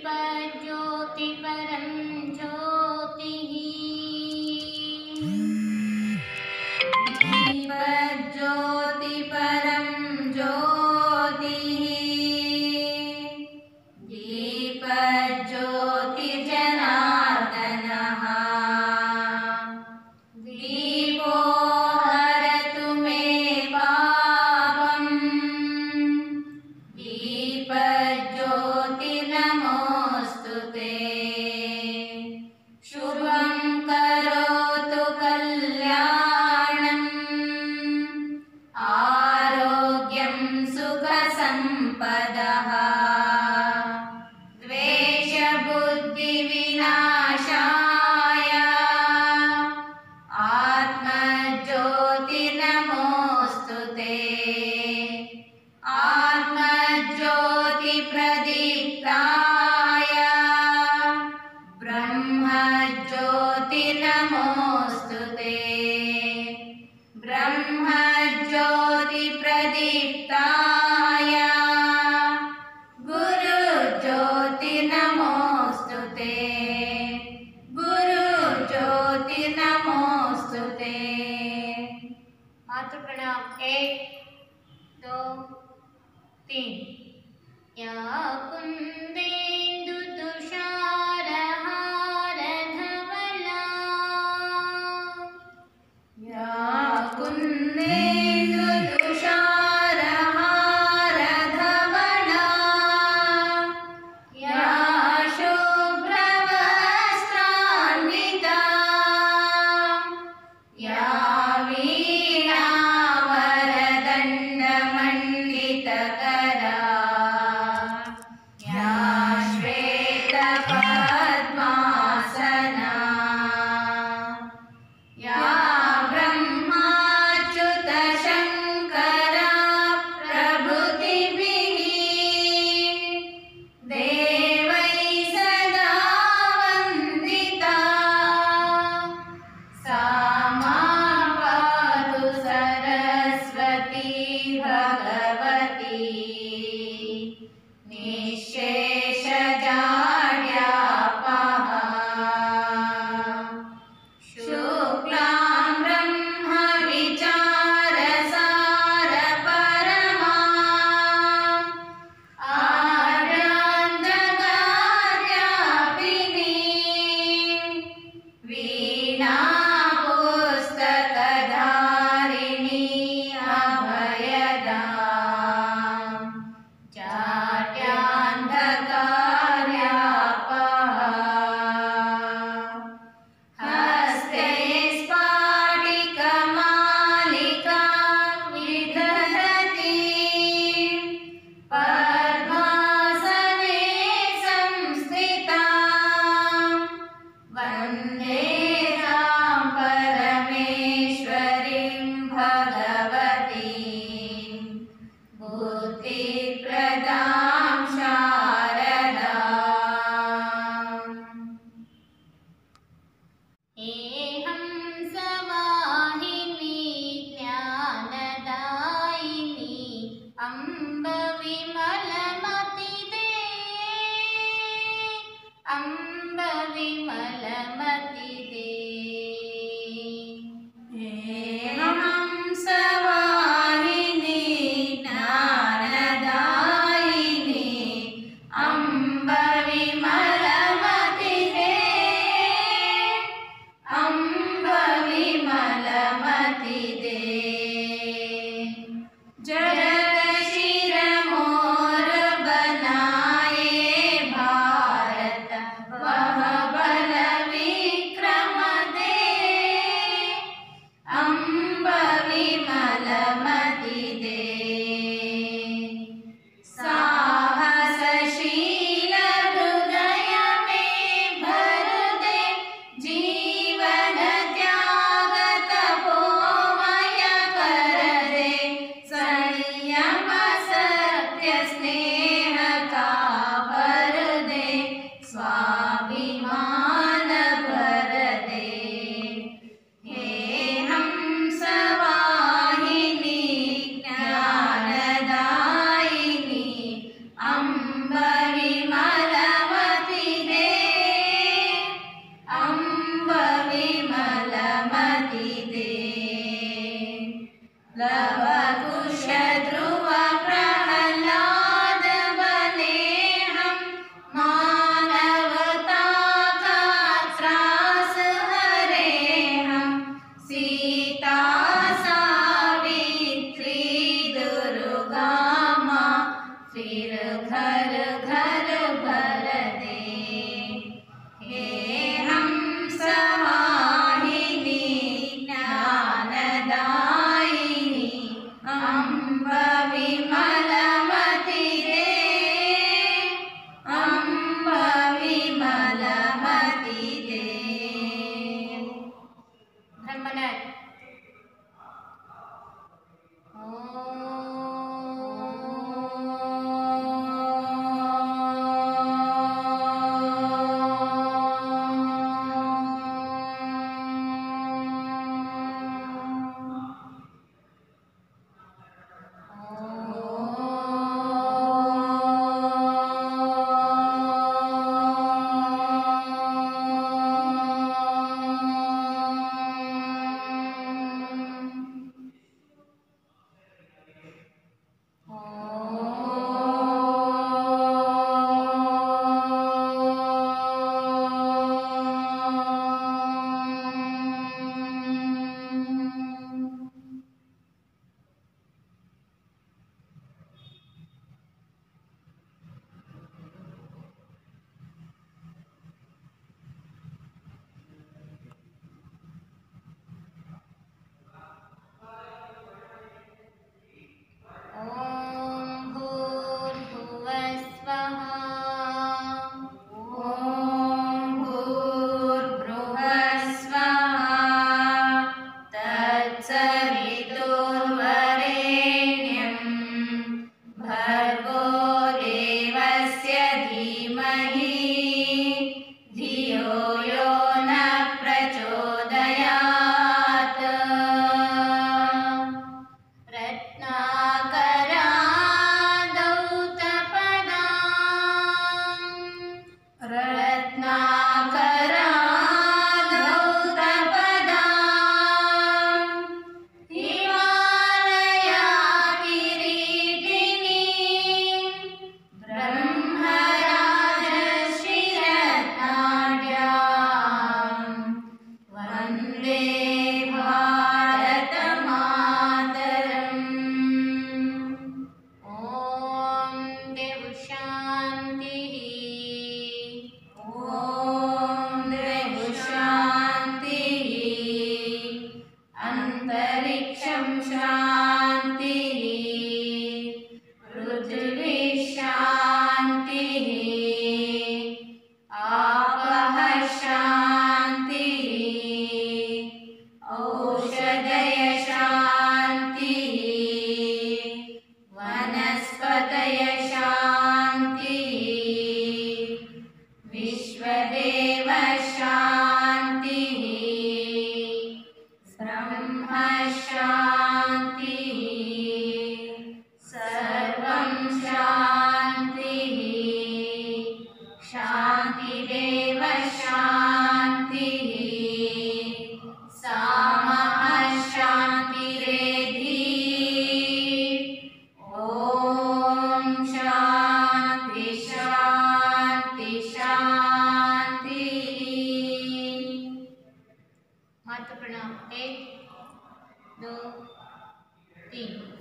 दीपज्योति परं दीप्ताय गुरुज्योतिर्नमोऽस्तु ते। गुरुज्योतिर्नमोऽस्तु तीन। या कुंदी Shah. मातृ प्रणाम एक दो तीन